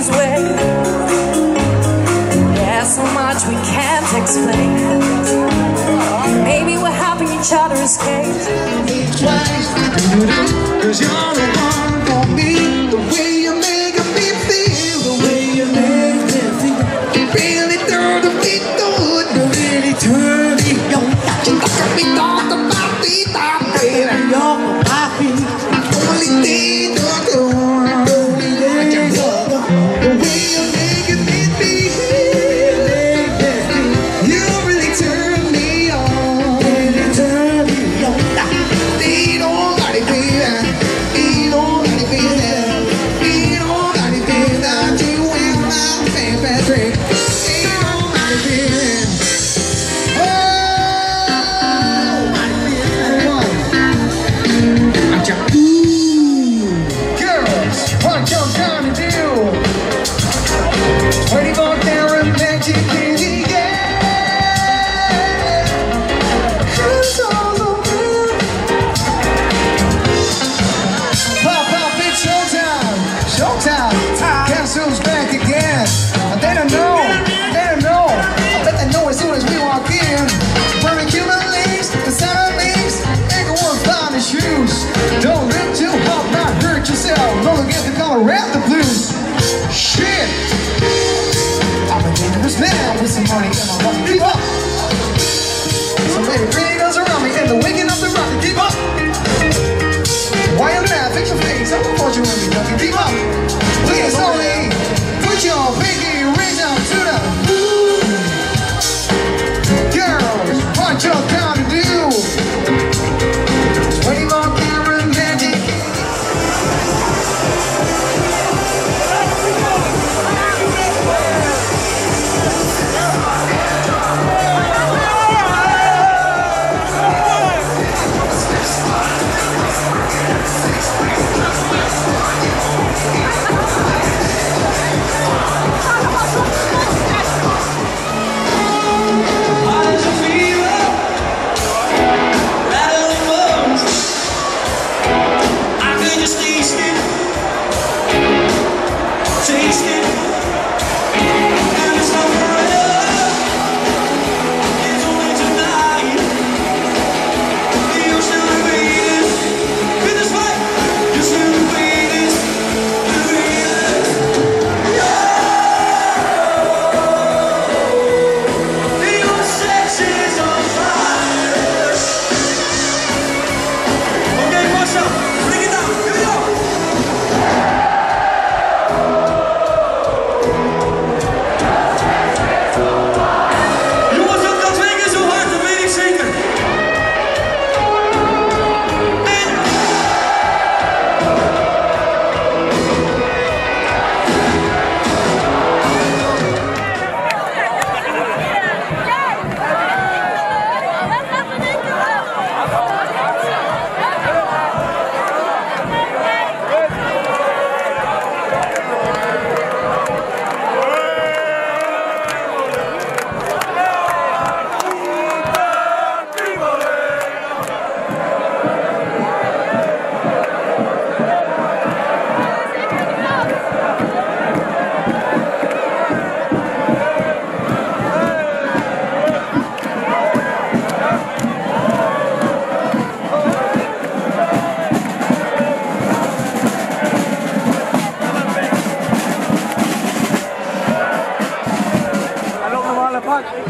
his way. There's so much we can't explain. Oh, maybe we're helping each other escaped. Cause you're the Don't forget to come around the blues. Shit! I'm a dangerous man with some money in my pocket. Keep up! So many pretty girls around me and they're waking up the rocket. Keep up! Why am I fix your face? I'm a fortune when you lucky. Keep up! Please, sorry! Put your pinky Mark.